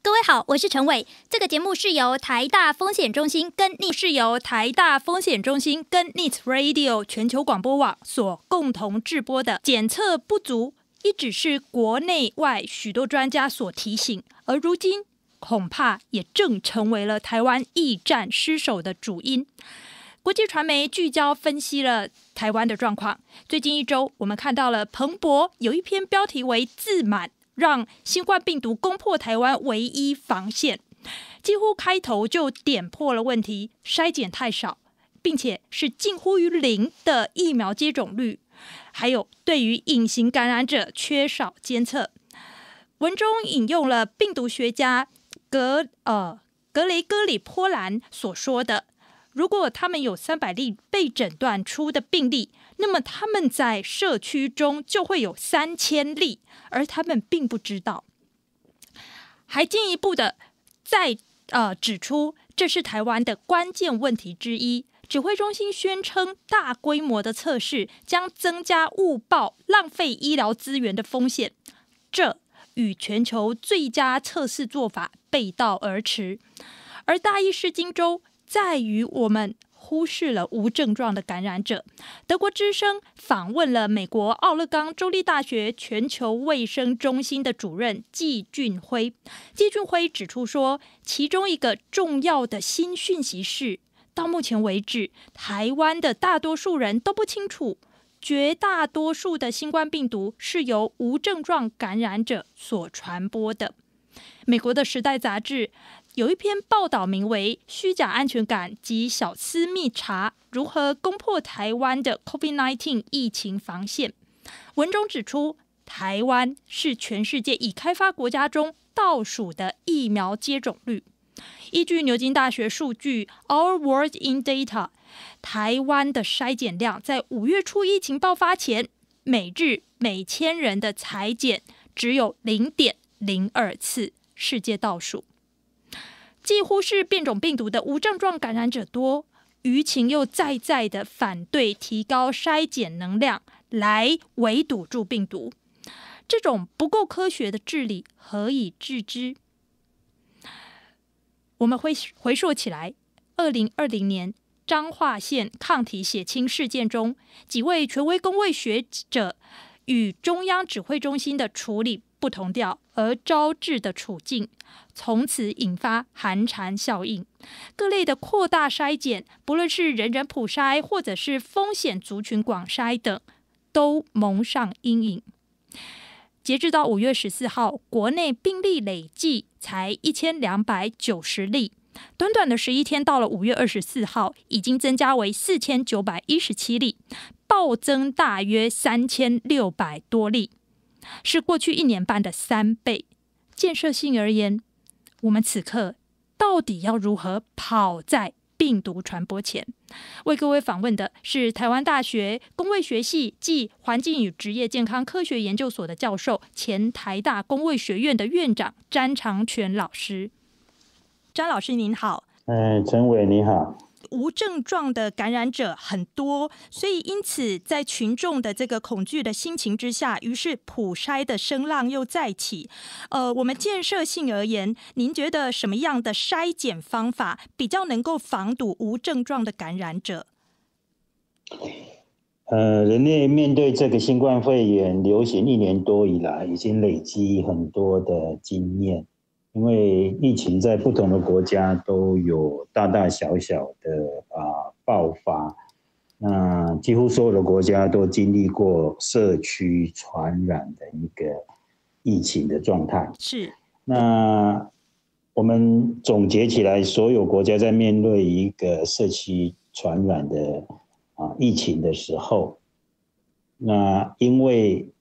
各位好，我是陈伟。这个节目是由台大风险中心跟是由台大风险中心跟 Neat Radio 全球广播网所共同制播的。检测不足一直是国内外许多专家所提醒，而如今恐怕也正成为了台湾疫战失守的主因。国际传媒聚焦分析了台湾的状况。最近一周，我们看到了彭博有一篇标题为“自满”。让新冠病毒攻破台湾唯一防线，几乎开头就点破了问题：筛检太少，并且是近乎于零的疫苗接种率，还有对于隐形感染者缺少监测。文中引用了病毒学家格呃格雷戈里波兰所说的：如果他们有三百例被诊断出的病例。那么他们在社区中就会有三千例，而他们并不知道。还进一步的再呃指出，这是台湾的关键问题之一。指挥中心宣称，大规模的测试将增加误报、浪费医疗资源的风险，这与全球最佳测试做法背道而驰。而大意失荆州在于我们。忽视了无症状的感染者。德国之声访问了美国奥勒冈州立大学全球卫生中心的主任季俊辉。季俊辉指出说，其中一个重要的新讯息是，到目前为止，台湾的大多数人都不清楚，绝大多数的新冠病毒是由无症状感染者所传播的。美国的时代杂志。有一篇报道，名为《虚假安全感及小私密查：如何攻破台湾的 COVID-19 疫情防线》。文中指出，台湾是全世界已开发国家中倒数的疫苗接种率。依据牛津大学数据《Our World in Data》，台湾的筛检量在五月初疫情爆发前，每日每千人的裁检只有零点零二次，世界倒数。几乎是变种病毒的无症状感染者多，舆情又再再的反对提高筛检能量来围堵住病毒，这种不够科学的治理何以治之？我们回回溯起来，二零二零年彰化县抗体血清事件中，几位权威公卫学者与中央指挥中心的处理。不同调而招致的处境，从此引发寒蝉效应。各类的扩大筛检，不论是人人普筛，或者是风险族群广筛等，都蒙上阴影。截至到五月十四号，国内病例累计才一千两百九十例。短短的十一天，到了五月二十四号，已经增加为四千九百一十七例，暴增大约三千六百多例。是过去一年半的三倍。建设性而言，我们此刻到底要如何跑在病毒传播前？为各位访问的是台湾大学公卫学系暨环境与职业健康科学研究所的教授、前台大公卫学院的院长詹长全老师。詹老师您好。嗯，陈伟你好。无症状的感染者很多，所以因此在群众的这个恐惧的心情之下，于是普筛的声浪又再起。呃，我们建设性而言，您觉得什么样的筛检方法比较能够防堵无症状的感染者？呃，人类面对这个新冠肺炎流行一年多以来，已经累积很多的经验。因为疫情在不同的国家都有大大小小的啊爆发，那几乎所有的国家都经历过社区传染的一个疫情的状态。是。那我们总结起来，所有国家在面对一个社区传染的啊疫情的时候，那因为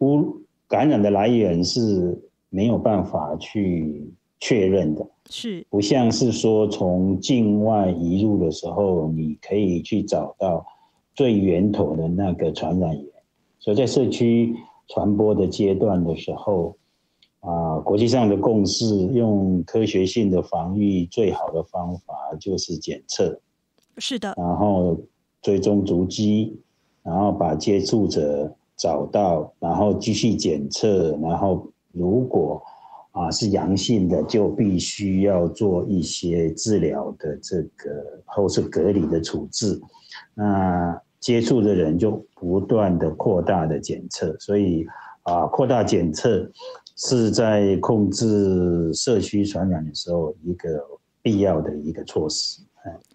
污感染的来源是。没有办法去确认的，是不像是说从境外移入的时候，你可以去找到最源头的那个传染源。所以在社区传播的阶段的时候，啊，国际上的共识，用科学性的防御最好的方法就是检测，是的，然后追踪足迹，然后把接触者找到，然后继续检测，然后。如果啊是阳性的，就必须要做一些治疗的这个或是隔离的处置。那接触的人就不断的扩大的检测，所以啊扩大检测是在控制社区传染的时候一个必要的一个措施。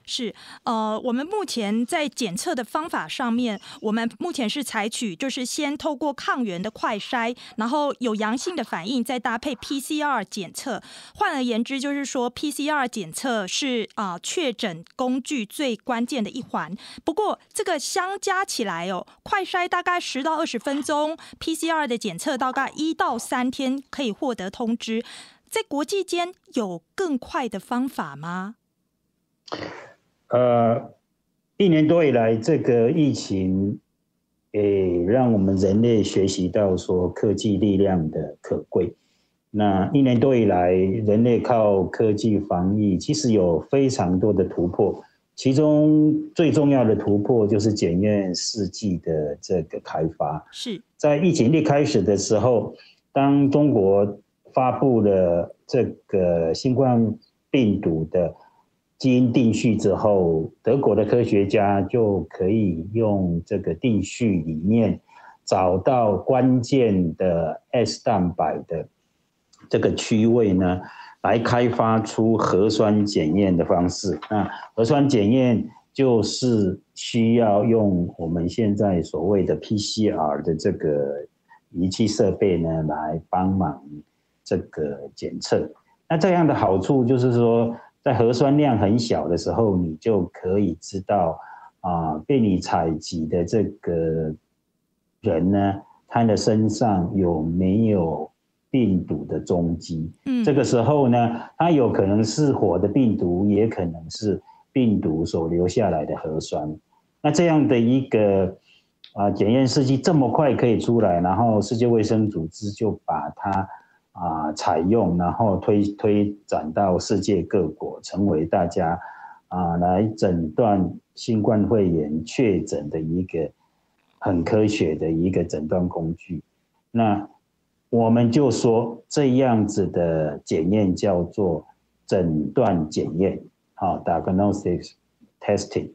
是，呃，我们目前在检测的方法上面，我们目前是采取就是先透过抗原的快筛，然后有阳性的反应，再搭配 PCR 检测。换而言之，就是说 PCR 检测是啊确诊工具最关键的一环。不过这个相加起来哦，快筛大概十到二十分钟，PCR 的检测大概一到三天可以获得通知。在国际间有更快的方法吗？呃，一年多以来，这个疫情，诶，让我们人类学习到说科技力量的可贵。那一年多以来，人类靠科技防疫，其实有非常多的突破。其中最重要的突破就是检验试剂的这个开发。是在疫情一开始的时候，当中国发布了这个新冠病毒的。基因定序之后，德国的科学家就可以用这个定序里面找到关键的 S 蛋白的这个区位呢，来开发出核酸检验的方式。那核酸检验就是需要用我们现在所谓的 PCR 的这个仪器设备呢，来帮忙这个检测。那这样的好处就是说。在核酸量很小的时候，你就可以知道啊，被你采集的这个人呢，他的身上有没有病毒的踪迹？嗯，这个时候呢，他有可能是活的病毒，也可能是病毒所留下来的核酸。那这样的一个啊检验试剂这么快可以出来，然后世界卫生组织就把它。啊，采用然后推推展到世界各国，成为大家啊来诊断新冠肺炎确诊的一个很科学的一个诊断工具。那我们就说这样子的检验叫做诊断检验，好，diagnostics testing。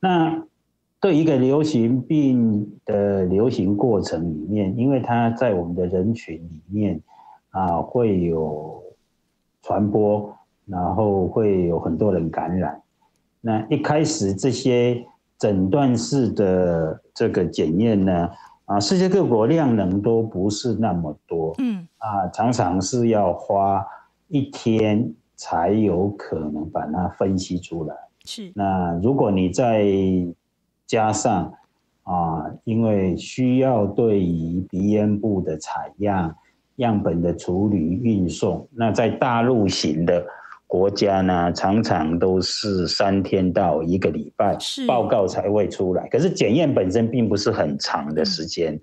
那对一个流行病的流行过程里面，因为它在我们的人群里面啊会有传播，然后会有很多人感染。那一开始这些诊断式的这个检验呢，啊，世界各国量能都不是那么多，嗯，啊，常常是要花一天才有可能把它分析出来。是。那如果你在加上啊，因为需要对于鼻咽部的采样样本的处理运送，那在大陆型的国家呢，常常都是三天到一个礼拜报告才会出来。可是检验本身并不是很长的时间。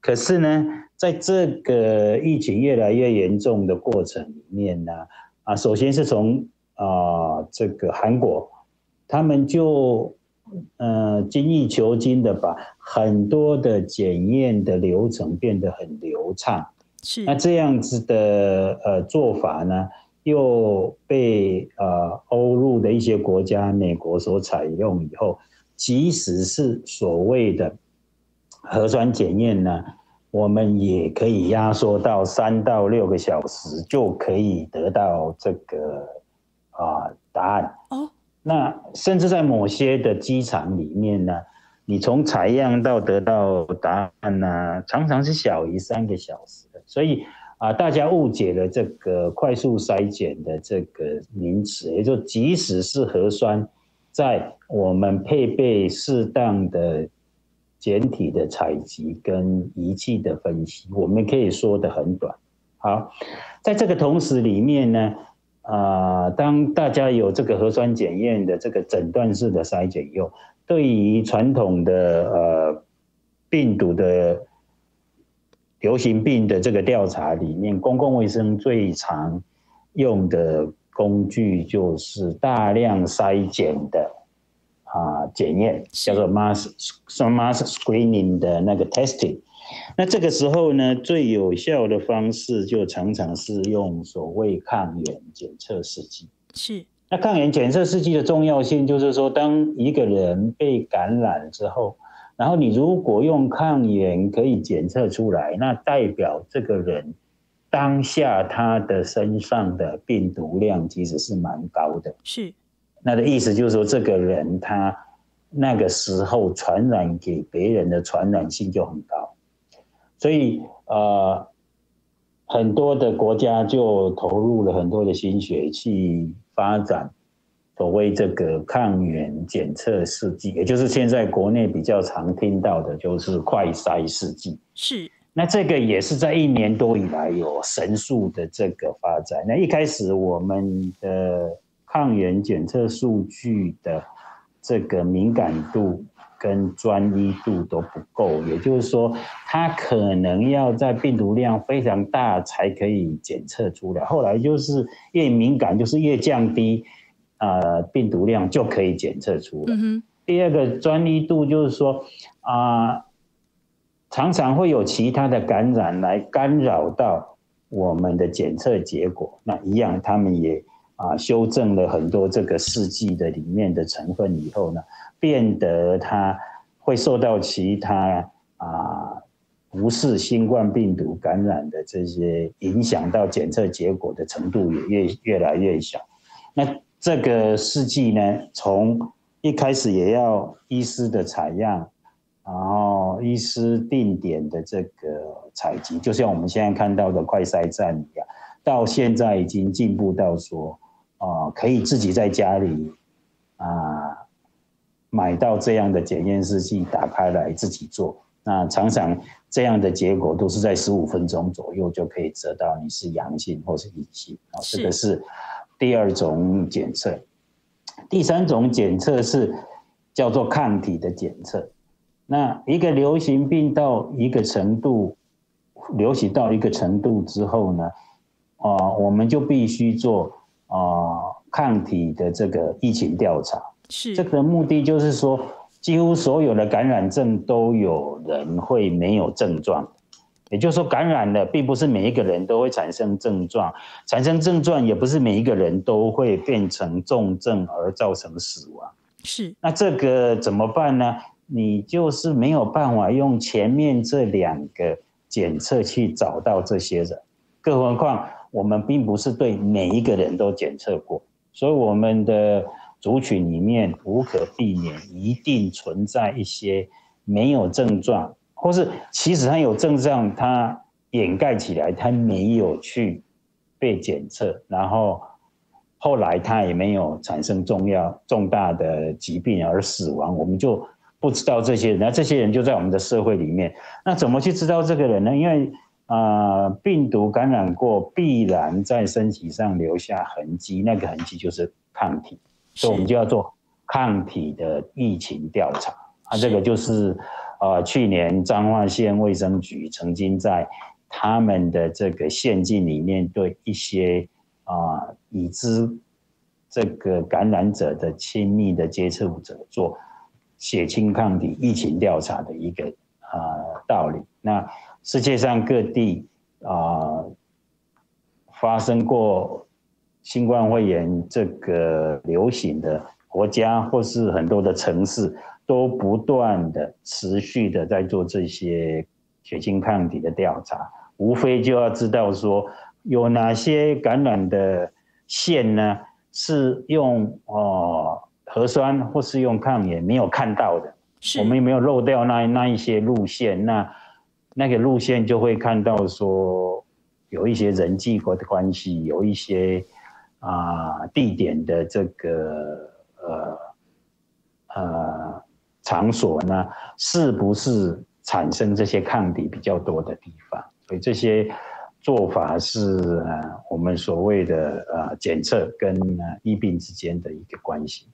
可是呢，在这个疫情越来越严重的过程里面呢，啊，首先是从啊这个韩国，他们就。呃，精益求精的把很多的检验的流程变得很流畅。是那这样子的呃做法呢，又被呃欧陆的一些国家，美国所采用以后，即使是所谓的核酸检验呢，我们也可以压缩到三到六个小时就可以得到这个啊答案。哦。那甚至在某些的机场里面呢，你从采样到得到答案呢，常常是小于三个小时的。所以啊，大家误解了这个快速筛检的这个名词，也就即使是核酸，在我们配备适当的简体的采集跟仪器的分析，我们可以说的很短。好，在这个同时里面呢。啊，当大家有这个核酸检验的这个诊断式的筛检以后，对于传统的呃病毒的流行病的这个调查里面，公共卫生最常用的工具就是大量筛检的啊检验，叫做 mass mass screening 的那个 testing。那这个时候呢，最有效的方式就常常是用所谓抗原检测试剂。是。那抗原检测试剂的重要性，就是说，当一个人被感染之后，然后你如果用抗原可以检测出来，那代表这个人当下他的身上的病毒量其实是蛮高的。是。那的意思就是说，这个人他那个时候传染给别人的传染性就很高。所以，呃，很多的国家就投入了很多的心血去发展所谓这个抗原检测试剂，也就是现在国内比较常听到的，就是快筛试剂。是。那这个也是在一年多以来有神速的这个发展。那一开始我们的抗原检测数据的这个敏感度。跟专一度都不够，也就是说，它可能要在病毒量非常大才可以检测出来。后来就是越敏感，就是越降低，呃，病毒量就可以检测出来。第二个专一度就是说，啊，常常会有其他的感染来干扰到我们的检测结果。那一样，他们也啊修正了很多这个试剂的里面的成分以后呢。变得它会受到其他啊不是新冠病毒感染的这些影响，到检测结果的程度也越越来越小。那这个试剂呢，从一开始也要医师的采样，然后医师定点的这个采集，就像我们现在看到的快筛站一样，到现在已经进步到说啊，可以自己在家里啊。买到这样的检验试剂，打开来自己做，那常常这样的结果都是在十五分钟左右就可以得到你是阳性或是阴性啊。这个是第二种检测，第三种检测是叫做抗体的检测。那一个流行病到一个程度，流行到一个程度之后呢，啊，我们就必须做啊抗体的这个疫情调查。是这个目的就是说，几乎所有的感染症都有人会没有症状，也就是说，感染了并不是每一个人都会产生症状，产生症状也不是每一个人都会变成重症而造成死亡。是那这个怎么办呢？你就是没有办法用前面这两个检测去找到这些人，更何况我们并不是对每一个人都检测过，所以我们的。族群里面无可避免，一定存在一些没有症状，或是其实他有症状，他掩盖起来，他没有去被检测，然后后来他也没有产生重要重大的疾病而死亡，我们就不知道这些人。那这些人就在我们的社会里面，那怎么去知道这个人呢？因为啊，病毒感染过，必然在身体上留下痕迹，那个痕迹就是抗体。所以我们就要做抗体的疫情调查啊，这个就是，呃，去年彰化县卫生局曾经在他们的这个县境里面对一些啊已知这个感染者的亲密的接触者做血清抗体疫情调查的一个啊道理。那世界上各地啊发生过。新冠肺炎这个流行的国家或是很多的城市，都不断的持续的在做这些血清抗体的调查，无非就要知道说有哪些感染的线呢，是用哦核酸或是用抗原没有看到的，我们有没有漏掉那那一些路线？那那个路线就会看到说有一些人际关的关系，有一些。啊，地点的这个呃呃场所呢，是不是产生这些抗体比较多的地方？所以这些做法是我们所谓的呃检测跟疫病之间的一个关系。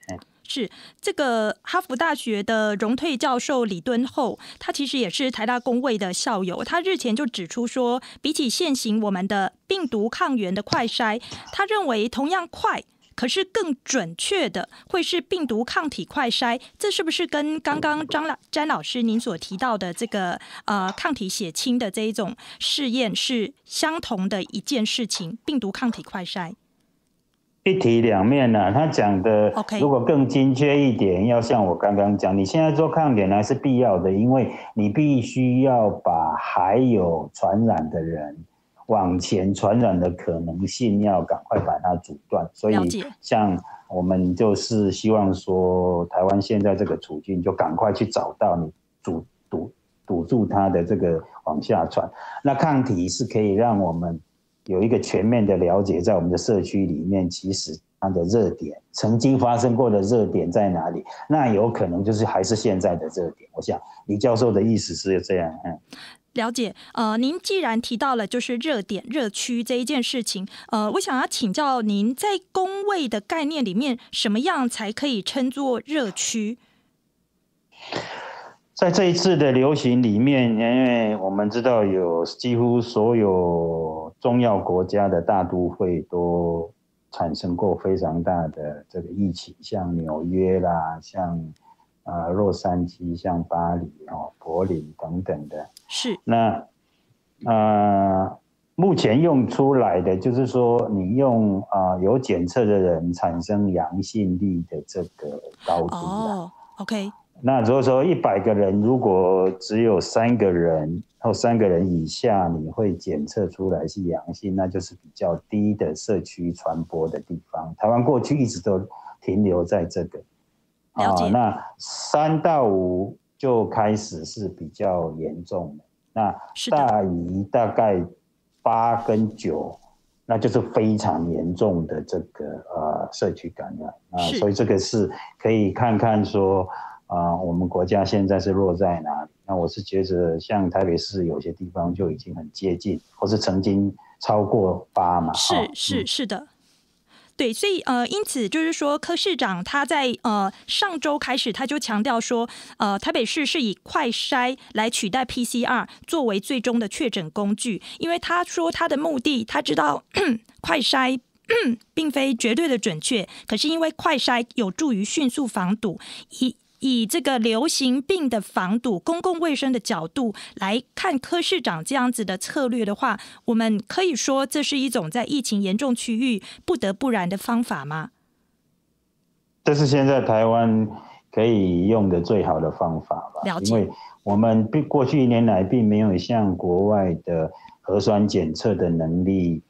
是这个哈佛大学的荣退教授李敦厚，他其实也是台大工位的校友。他日前就指出说，比起现行我们的病毒抗原的快筛，他认为同样快可是更准确的会是病毒抗体快筛，这是不是跟刚刚张老詹老师您所提到的这个呃抗体血清的这一种试验是相同的一件事情？病毒抗体快筛。一体两面呢，他讲的，如果更精确一点，要像我刚刚讲，你现在做抗原呢是必要的，因为你必须要把还有传染的人往前传染的可能性要赶快把它阻断。所以，像我们就是希望说，台湾现在这个处境，就赶快去找到你阻堵堵住它的这个往下传。那抗体是可以让我们。有一个全面的了解，在我们的社区里面，其实它的热点曾经发生过的热点在哪里？那有可能就是还是现在的热点。我想李教授的意思是这样，嗯，了解。呃，您既然提到了就是热点热区这一件事情，呃，我想要请教您，在工位的概念里面，什么样才可以称作热区？在这一次的流行里面，因为我们知道有几乎所有重要国家的大都会都产生过非常大的这个疫情，像纽约啦，像啊洛杉矶，像巴黎哦，柏林等等的。是。那啊，目前用出来的就是说，你用啊有检测的人产生阳性率的这个高度哦，OK。那如果说一百个人，如果只有三个人或三个人以下，你会检测出来是阳性，那就是比较低的社区传播的地方。台湾过去一直都停留在这个，啊，那三到五就开始是比较严重的。那大于大概八跟九，那就是非常严重的这个呃社区感染啊。所以这个是可以看看说。啊，我们国家现在是落在哪里？那我是觉得，像台北市有些地方就已经很接近，或是曾经超过八嘛。是是是的，对，所以呃，因此就是说，柯市长他在呃上周开始，他就强调说，呃，台北市是以快筛来取代 PCR 作为最终的确诊工具，因为他说他的目的，他知道快筛并非绝对的准确，可是因为快筛有助于迅速防堵以。以这个流行病的防堵、公共卫生的角度来看，柯市长这样子的策略的话，我们可以说这是一种在疫情严重区域不得不然的方法吗？这是现在台湾可以用的最好的方法吧？因为我们并过去一年来并没有像国外的核酸检测的能力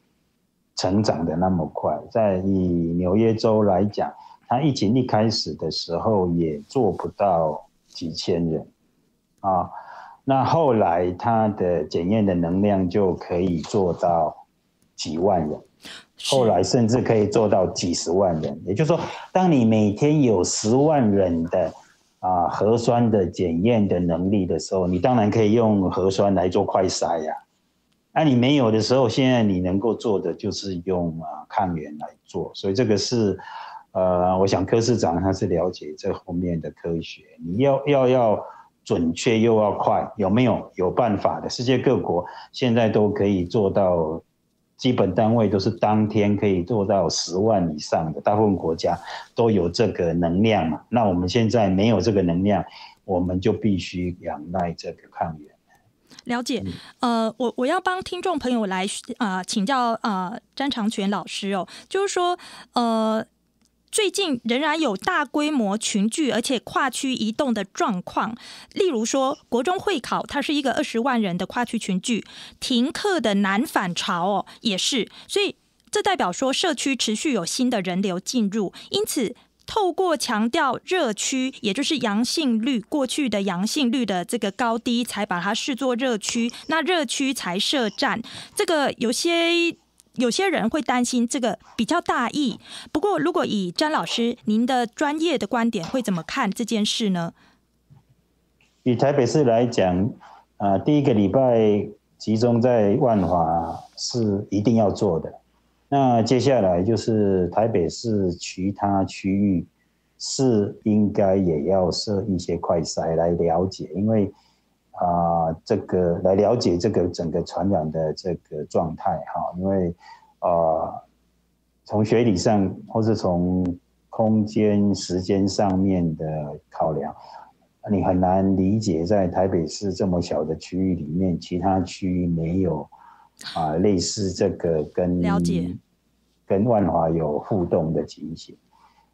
成长的那么快，在以纽约州来讲。他疫情一开始的时候也做不到几千人，啊，那后来他的检验的能量就可以做到几万人，后来甚至可以做到几十万人。也就是说，当你每天有十万人的啊核酸的检验的能力的时候，你当然可以用核酸来做快筛呀。那你没有的时候，现在你能够做的就是用啊抗原来做，所以这个是。呃，我想柯市长他是了解这后面的科学，你要要要准确又要快，有没有有办法的？世界各国现在都可以做到，基本单位都是当天可以做到十万以上的，大部分国家都有这个能量嘛。那我们现在没有这个能量，我们就必须仰赖这个抗原。了解，呃，我我要帮听众朋友来啊请教啊詹长全老师哦，就是说呃。最近仍然有大规模群聚，而且跨区移动的状况。例如说，国中会考，它是一个二十万人的跨区群聚，停课的南返潮哦，也是。所以这代表说，社区持续有新的人流进入。因此，透过强调热区，也就是阳性率过去的阳性率的这个高低，才把它视作热区。那热区才设站，这个有些。有些人会担心这个比较大意，不过如果以詹老师您的专业的观点，会怎么看这件事呢？以台北市来讲，啊，第一个礼拜集中在万华是一定要做的。那接下来就是台北市其他区域是应该也要设一些快筛来了解，因为。啊，这个来了解这个整个传染的这个状态哈，因为啊，从学理上或是从空间时间上面的考量，你很难理解在台北市这么小的区域里面，其他区域没有啊类似这个跟了解跟万华有互动的情形。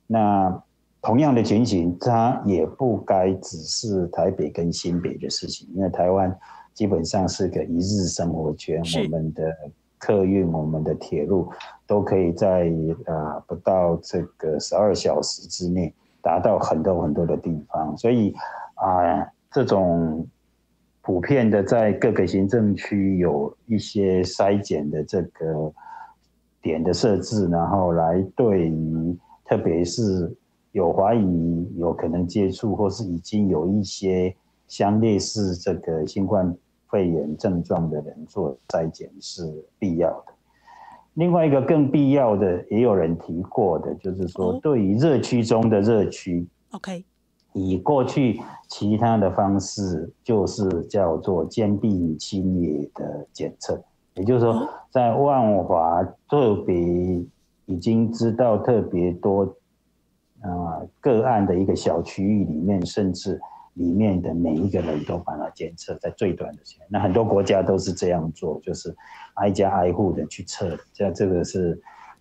那同样的情形，它也不该只是台北跟新北的事情，因为台湾基本上是个一日生活圈，我们的客运、我们的铁路都可以在啊不到这个十二小时之内达到很多很多的地方，所以啊这种普遍的在各个行政区有一些筛检的这个点的设置，然后来对于特别是。有怀疑有可能接触，或是已经有一些相类似这个新冠肺炎症状的人做筛检是必要的。另外一个更必要的，也有人提过的，就是说对于热区中的热区，OK，以过去其他的方式，就是叫做坚壁清野的检测，也就是说在万华特别已经知道特别多。个案的一个小区域里面，甚至里面的每一个人都把它监测在最短的时间。那很多国家都是这样做，就是挨家挨户的去测，这样这个是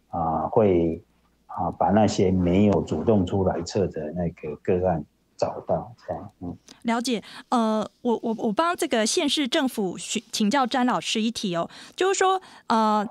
啊，会啊把那些没有主动出来测的那个个案找到。这样，嗯，了解。呃，我我我帮这个县市政府请请教詹老师一题哦，就是说，呃，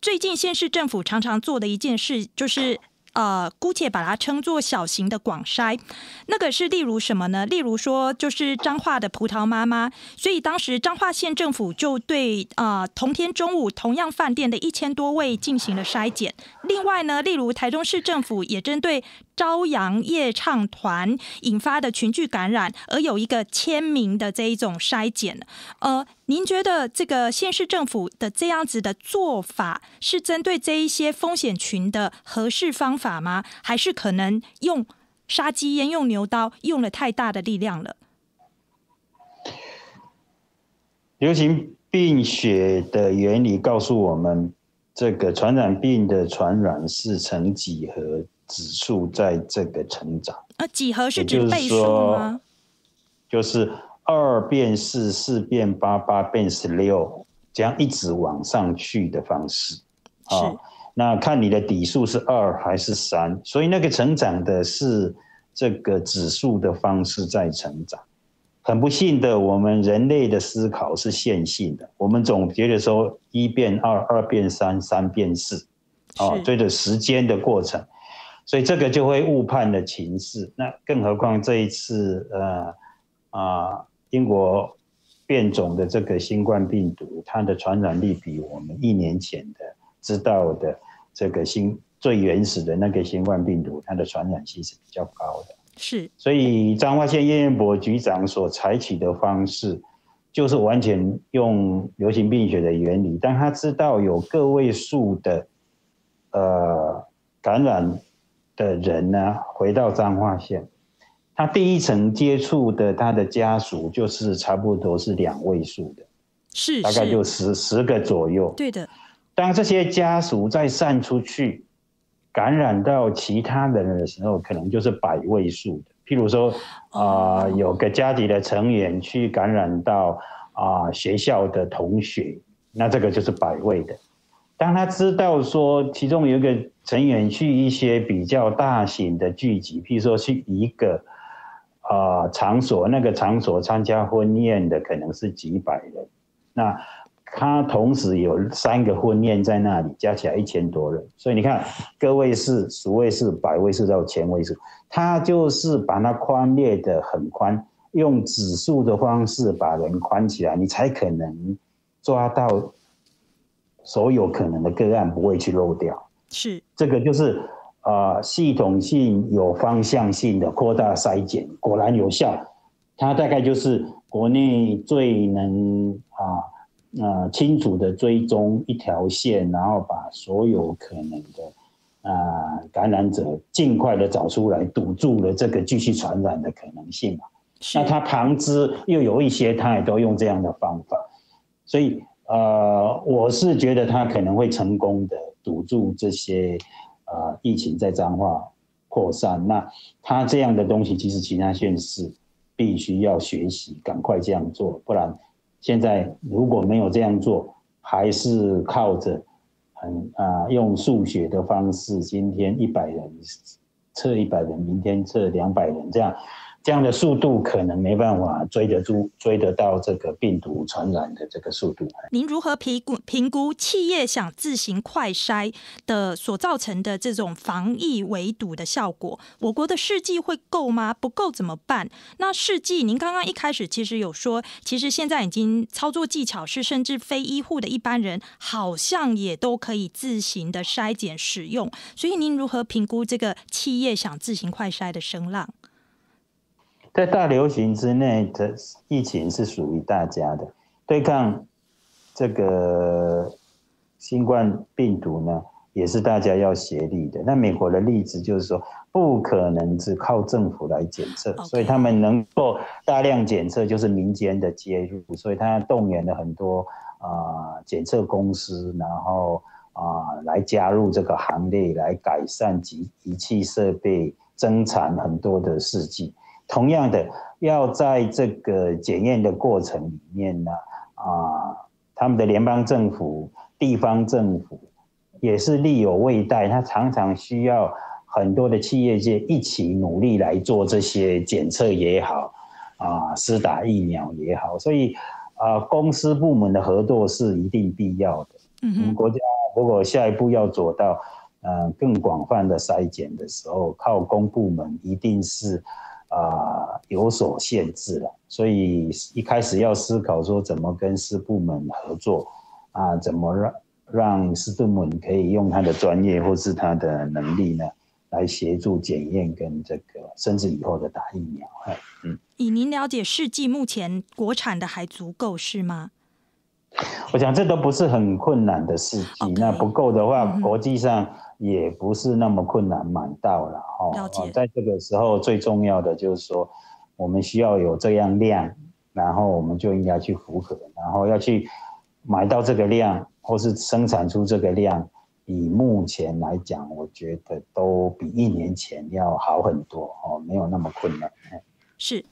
最近县市政府常常做的一件事就是。呃，姑且把它称作小型的广筛，那个是例如什么呢？例如说，就是彰化的葡萄妈妈，所以当时彰化县政府就对啊同天中午同样饭店的一千多位进行了筛检。另外呢，例如台中市政府也针对朝阳夜唱团引发的群聚感染，而有一个签名的这一种筛检。呃，您觉得这个县市政府的这样子的做法，是针对这一些风险群的合适方法吗？还是可能用杀鸡焉用牛刀，用了太大的力量了？流行病学的原理告诉我们。这个传染病的传染是呈几何指数在这个成长。啊，几何是指倍数吗？就是二变四，四变八，八变十六，这样一直往上去的方式。啊，那看你的底数是二还是三，所以那个成长的是这个指数的方式在成长。很不幸的，我们人类的思考是线性的。我们总觉得说一变二，二变三，三变四，哦，随着时间的过程，所以这个就会误判了情势。那更何况这一次，呃，啊，英国变种的这个新冠病毒，它的传染力比我们一年前的知道的这个新最原始的那个新冠病毒，它的传染性是比较高的。是，所以彰化县叶彦博局长所采取的方式，就是完全用流行病学的原理。当他知道有个位数的，呃，感染的人呢，回到彰化县，他第一层接触的他的家属，就是差不多是两位数的，是大概就十十个左右。对的。当这些家属再散出去。感染到其他人的时候，可能就是百位数的。譬如说，啊，有个家庭的成员去感染到啊学校的同学，那这个就是百位的。当他知道说，其中有一个成员去一些比较大型的聚集，譬如说去一个啊场所，那个场所参加婚宴的可能是几百人，那。他同时有三个婚宴在那里，加起来一千多人，所以你看个位数、十位数、百位数到千位数，他就是把它宽列的很宽，用指数的方式把人宽起来，你才可能抓到所有可能的个案，不会去漏掉。是这个就是啊，系统性有方向性的扩大筛检，果然有效。它大概就是国内最能啊。呃，清楚的追踪一条线，然后把所有可能的啊感染者尽快的找出来，堵住了这个继续传染的可能性嘛。那他旁支又有一些，他也都用这样的方法，所以呃，我是觉得他可能会成功的堵住这些呃疫情在彰化扩散。那他这样的东西，其实其他县市必须要学习，赶快这样做，不然现在如果没有这样做，还是靠着很啊用数学的方式，今天一百人测一百人，明天测两百人这样。这样的速度可能没办法追得住、追得到这个病毒传染的这个速度。您如何评估评估企业想自行快筛的所造成的这种防疫围堵的效果？我国的试剂会够吗？不够怎么办？那试剂，您刚刚一开始其实有说，其实现在已经操作技巧是，甚至非医护的一般人好像也都可以自行的筛检使用。所以您如何评估这个企业想自行快筛的声浪？在大流行之内的疫情是属于大家的，对抗这个新冠病毒呢，也是大家要协力的。那美国的例子就是说，不可能只靠政府来检测，所以他们能够大量检测，就是民间的介入，所以他动员了很多啊检测公司，然后啊来加入这个行列，来改善及仪器设备，增产很多的试剂。同样的，要在这个检验的过程里面呢，啊，他们的联邦政府、地方政府也是力有未逮，他常常需要很多的企业界一起努力来做这些检测也好，啊，施打疫苗也好，所以啊，公司部门的合作是一定必要的。嗯哼，国家如果下一步要做到，呃，更广泛的筛检的时候，靠公部门一定是。啊，有所限制了，所以一开始要思考说怎么跟师部门合作，啊，怎么让让师部门可以用他的专业或是他的能力呢，来协助检验跟这个甚至以后的打疫苗。嗯，以您了解，试剂目前国产的还足够是吗？我想这都不是很困难的事情。那不够的话，国际上。也不是那么困难买到了哦。在这个时候，最重要的就是说，我们需要有这样量，然后我们就应该去符合，然后要去买到这个量，或是生产出这个量。以目前来讲，我觉得都比一年前要好很多哦，没有那么困难。是。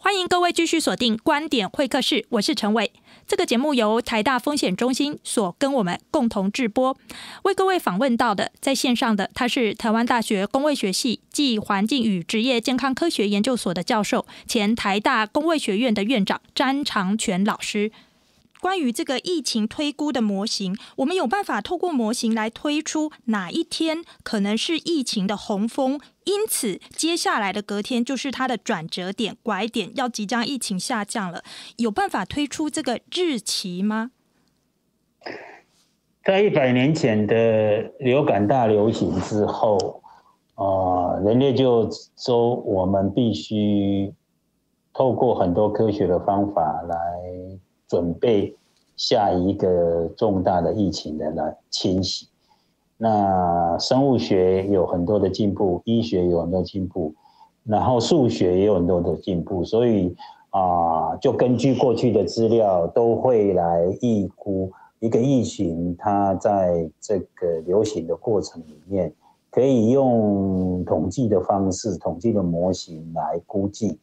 欢迎各位继续锁定观点会客室，我是陈伟。这个节目由台大风险中心所跟我们共同制播。为各位访问到的在线上的，他是台湾大学工卫学系暨环境与职业健康科学研究所的教授，前台大工卫学院的院长詹长全老师。关于这个疫情推估的模型，我们有办法透过模型来推出哪一天可能是疫情的洪峰，因此接下来的隔天就是它的转折点、拐点，要即将疫情下降了。有办法推出这个日期吗？在一百年前的流感大流行之后，啊，人类就说我们必须透过很多科学的方法来。准备下一个重大的疫情的来侵袭，那生物学有很多的进步，医学有很多进步，然后数学也有很多的进步，所以啊，就根据过去的资料，都会来预估一个疫情它在这个流行的过程里面，可以用统计的方式、统计的模型来估计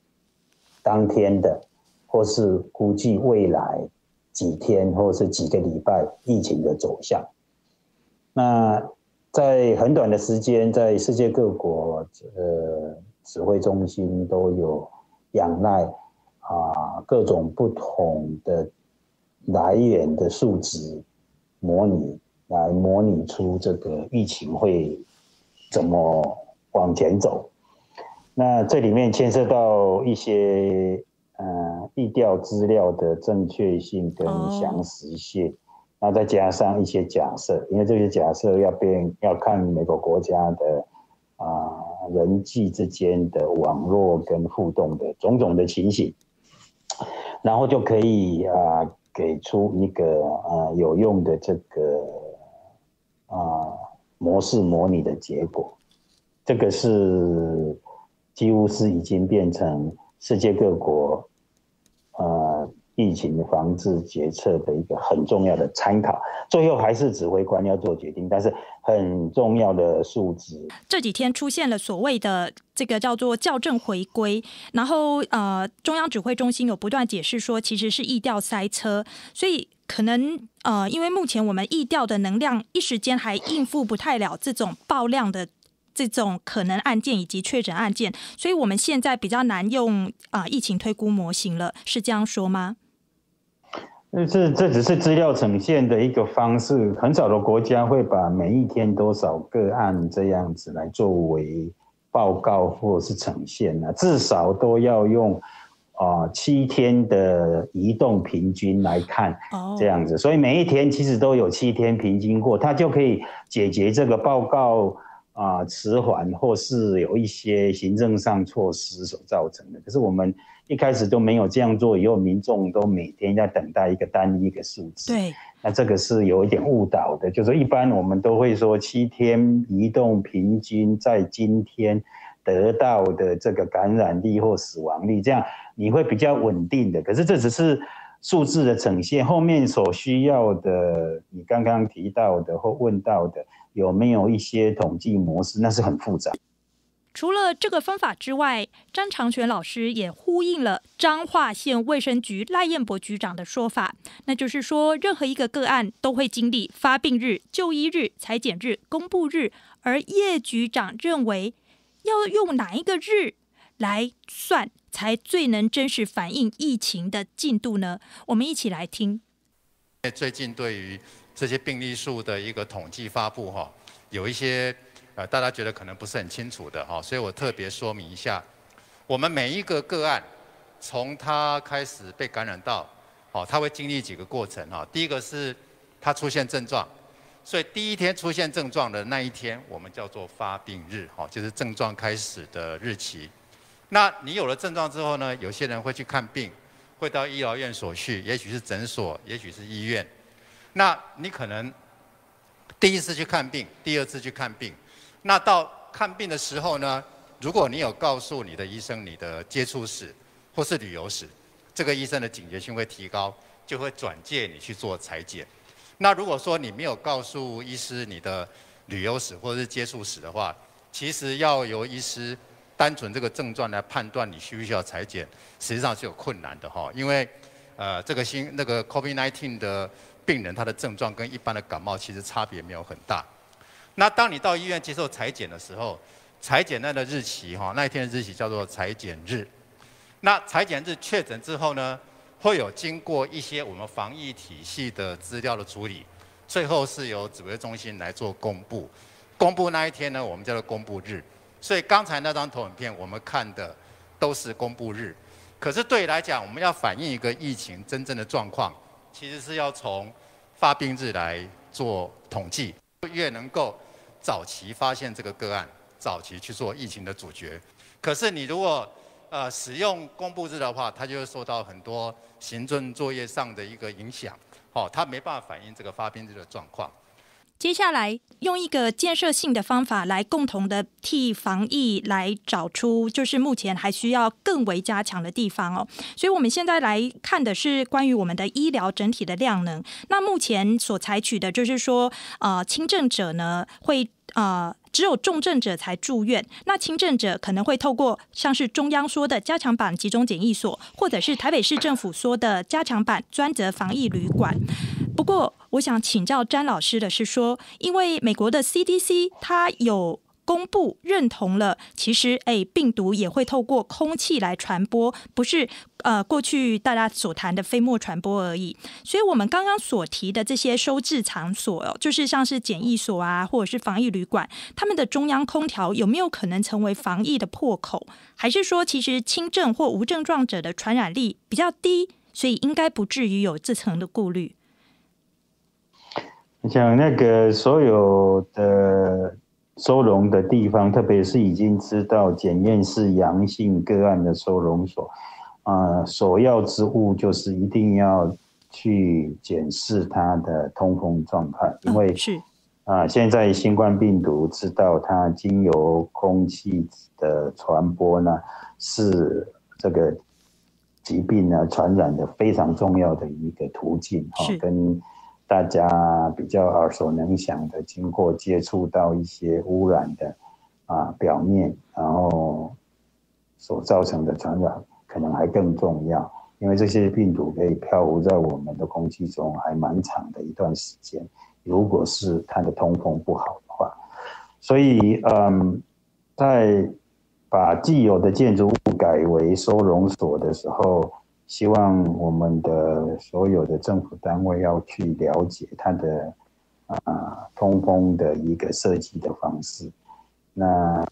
当天的。或是估计未来几天或是几个礼拜疫情的走向。那在很短的时间，在世界各国呃指挥中心都有仰赖啊各种不同的来源的数值模拟，来模拟出这个疫情会怎么往前走。那这里面牵涉到一些。呃，地调资料的正确性跟详实性，那再加上一些假设，因为这些假设要变要看每个国家的啊人际之间的网络跟互动的种种的情形，然后就可以啊给出一个啊有用的这个啊模式模拟的结果，这个是几乎是已经变成。世界各国，呃，疫情防治决策的一个很重要的参考，最后还是指挥官要做决定，但是很重要的数值。这几天出现了所谓的这个叫做校正回归，然后呃，中央指挥中心有不断解释说，其实是疫调塞车，所以可能呃，因为目前我们疫调的能量一时间还应付不太了这种爆量的。这种可能案件以及确诊案件，所以我们现在比较难用啊疫情推估模型了，是这样说吗？这这只是资料呈现的一个方式，很少的国家会把每一天多少个案这样子来作为报告或是呈现呢？至少都要用啊七天的移动平均来看，这样子，所以每一天其实都有七天平均过，它就可以解决这个报告。啊，迟缓或是有一些行政上措施所造成的。可是我们一开始都没有这样做，以后民众都每天在等待一个单一的数字。对，那这个是有一点误导的。就是一般我们都会说七天移动平均在今天得到的这个感染力或死亡率，这样你会比较稳定的。可是这只是数字的呈现，后面所需要的，你刚刚提到的或问到的。有没有一些统计模式？那是很复杂。除了这个方法之外，张长全老师也呼应了彰化县卫生局赖彦博局长的说法，那就是说，任何一个个案都会经历发病日、就医日、裁剪日、公布日，而叶局长认为，要用哪一个日来算，才最能真实反映疫情的进度呢？我们一起来听。最近对于这些病例数的一个统计发布哈，有一些呃大家觉得可能不是很清楚的哈，所以我特别说明一下，我们每一个个案从他开始被感染到，哦，他会经历几个过程哈。第一个是他出现症状，所以第一天出现症状的那一天，我们叫做发病日哈，就是症状开始的日期。那你有了症状之后呢，有些人会去看病，会到医疗院所去，也许是诊所，也许是医院。那你可能第一次去看病，第二次去看病，那到看病的时候呢，如果你有告诉你的医生你的接触史或是旅游史，这个医生的警觉性会提高，就会转介你去做裁剪。那如果说你没有告诉医师你的旅游史或者是接触史的话，其实要由医师单纯这个症状来判断你需不需要裁剪，实际上是有困难的哈，因为呃这个新那个 COVID-19 的。病人他的症状跟一般的感冒其实差别没有很大。那当你到医院接受裁剪的时候，裁剪那的日期哈，那一天的日期叫做裁剪日。那裁剪日确诊之后呢，会有经过一些我们防疫体系的资料的处理，最后是由指挥中心来做公布。公布那一天呢，我们叫做公布日。所以刚才那张投影片我们看的都是公布日。可是对来讲，我们要反映一个疫情真正的状况。其实是要从发病日来做统计，越能够早期发现这个个案，早期去做疫情的主角。可是你如果呃使用公布日的话，它就会受到很多行政作业上的一个影响，哦，它没办法反映这个发病日的状况。接下来用一个建设性的方法来共同的替防疫来找出，就是目前还需要更为加强的地方哦。所以我们现在来看的是关于我们的医疗整体的量能。那目前所采取的就是说，呃，轻症者呢会呃。只有重症者才住院，那轻症者可能会透过像是中央说的加强版集中检疫所，或者是台北市政府说的加强版专责防疫旅馆。不过，我想请教詹老师的是说，因为美国的 CDC 它有。公布认同了，其实哎，病毒也会透过空气来传播，不是呃过去大家所谈的飞沫传播而已。所以，我们刚刚所提的这些收治场所，就是像是检疫所啊，或者是防疫旅馆，他们的中央空调有没有可能成为防疫的破口？还是说，其实轻症或无症状者的传染力比较低，所以应该不至于有这层的顾虑？像那个所有的。收容的地方，特别是已经知道检验是阳性个案的收容所，啊，首要之务就是一定要去检视它的通风状态，因为是。啊，现在新冠病毒知道它经由空气的传播呢，是这个疾病呢传染的非常重要的一个途径哈，跟大家比较耳熟能详的，经过接触到一些污染的啊表面，然后所造成的传染可能还更重要，因为这些病毒可以漂浮在我们的空气中还蛮长的一段时间，如果是它的通风不好的话，所以嗯，在。把既有的建筑物改为收容所的时候，希望我们的所有的政府单位要去了解它的啊通风的一个设计的方式。那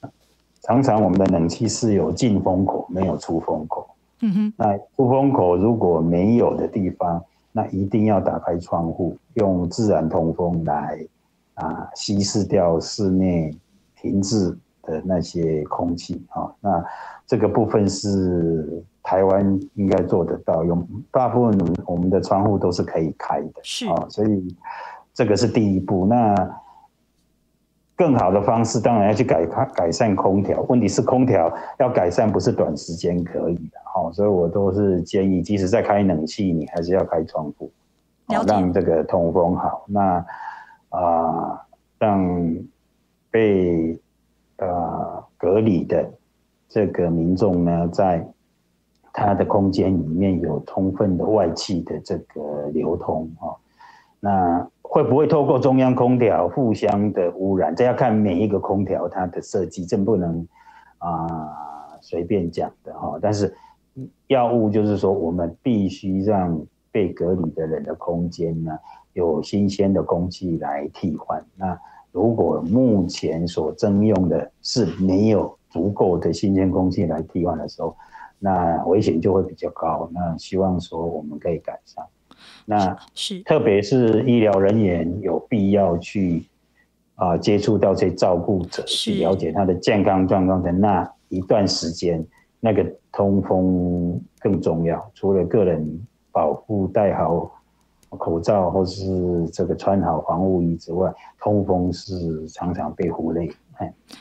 常常我们的冷气是有进风口，没有出风口。嗯哼。那出风口如果没有的地方，那一定要打开窗户，用自然通风来啊稀释掉室内停滞。的那些空气啊，那这个部分是台湾应该做得到，用大部分我们的窗户都是可以开的，是啊，所以这个是第一步。那更好的方式当然要去改改善空调，问题是空调要改善不是短时间可以的，好，所以我都是建议，即使在开冷气，你还是要开窗户，让这个通风好。那啊，让被呃，隔离的这个民众呢，在它的空间里面有充分的外气的这个流通啊，那会不会透过中央空调互相的污染？这要看每一个空调它的设计，这不能啊随便讲的哈。但是药物就是说，我们必须让被隔离的人的空间呢，有新鲜的空气来替换那。如果目前所征用的是没有足够的新鲜空气来替换的时候，那危险就会比较高。那希望说我们可以赶上。那是特别是医疗人员有必要去啊接触到这照顾者，去了解他的健康状况的那一段时间，那个通风更重要。除了个人保护戴好。口罩或是这个穿好防护衣之外，通风是常常被忽略。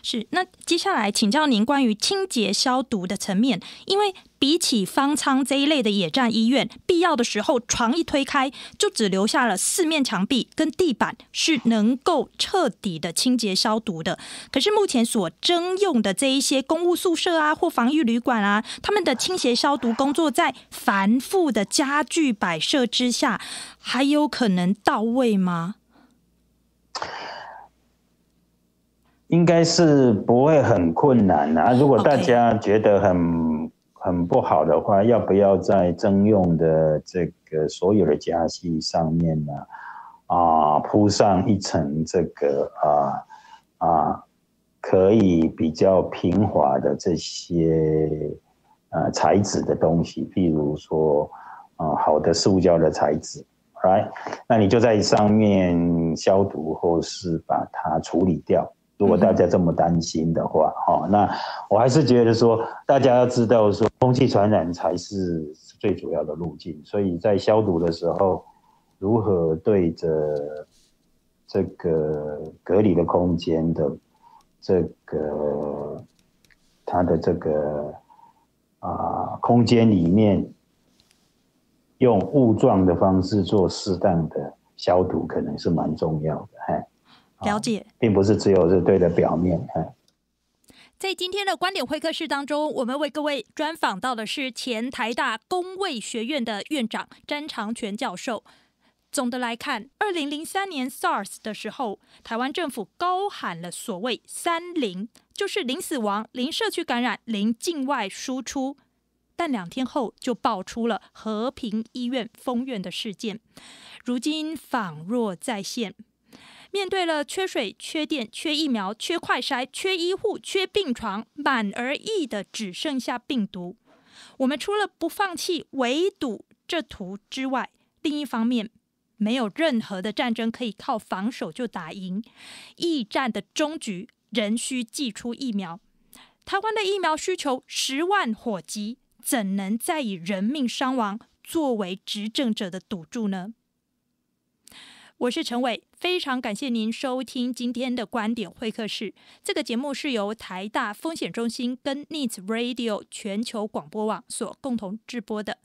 是，那接下来请教您关于清洁消毒的层面，因为比起方舱这一类的野战医院，必要的时候床一推开，就只留下了四面墙壁跟地板是能够彻底的清洁消毒的。可是目前所征用的这一些公务宿舍啊，或防御旅馆啊，他们的清洁消毒工作在繁复的家具摆设之下，还有可能到位吗？应该是不会很困难啊。如果大家觉得很很不好的话，要不要在征用的这个所有的家具上面呢？啊，铺上一层这个啊啊，可以比较平滑的这些呃材质的东西，譬如说啊好的塑胶的材质，right？那你就在上面消毒或是把它处理掉。如果大家这么担心的话，哈，那我还是觉得说，大家要知道说，空气传染才是最主要的路径。所以在消毒的时候，如何对着这个隔离的空间的这个它的这个啊空间里面，用雾状的方式做适当的消毒，可能是蛮重要的，哈。了解，并不是只有是对的表面。在今天的观点会客室当中，我们为各位专访到的是前台大工卫学院的院长詹长全教授。总的来看，二零零三年 SARS 的时候，台湾政府高喊了所谓“三零”，就是零死亡、零社区感染、零境外输出。但两天后就爆出了和平医院封院的事件，如今仿若再现。面对了缺水、缺电、缺疫苗、缺快筛、缺医护、缺病床，满而溢的只剩下病毒。我们除了不放弃围堵这图之外，另一方面，没有任何的战争可以靠防守就打赢。疫战的终局仍需寄出疫苗。台湾的疫苗需求十万火急，怎能再以人命伤亡作为执政者的赌注呢？我是陈伟，非常感谢您收听今天的观点会客室。这个节目是由台大风险中心跟 Needs Radio 全球广播网所共同制播的。